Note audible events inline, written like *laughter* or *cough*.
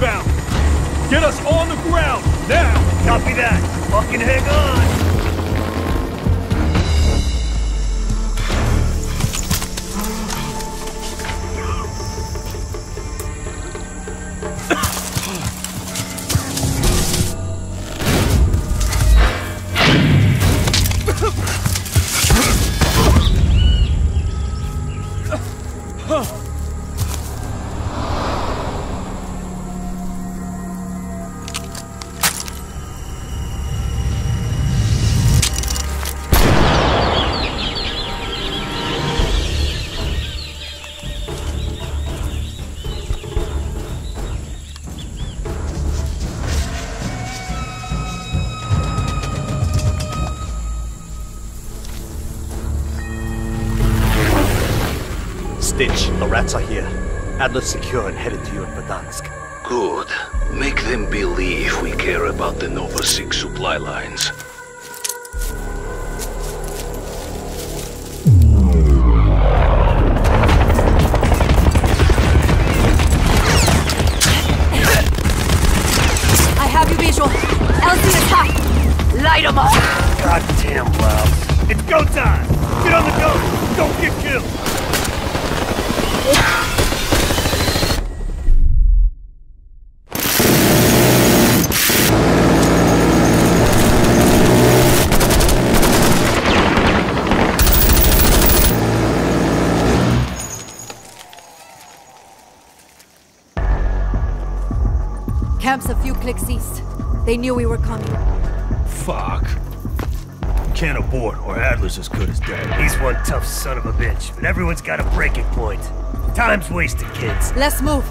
Get us on the ground, now! Copy that. Fucking hang on. *coughs* Stitch, the rats are here. Adler's secure and headed to you in Verdansk. Good. Make them believe we care about the Nova 6 supply lines. I have you visual. LZ is hot. Light 'em up. Goddamn loud. It's go time. Get on the go. Don't get killed. Camp's a few clicks east. They knew we were coming. Fuck. Can't abort, or Adler's as good as dead. He's one tough son of a bitch, but everyone's got a breaking point. Time's wasted, kids. Let's move.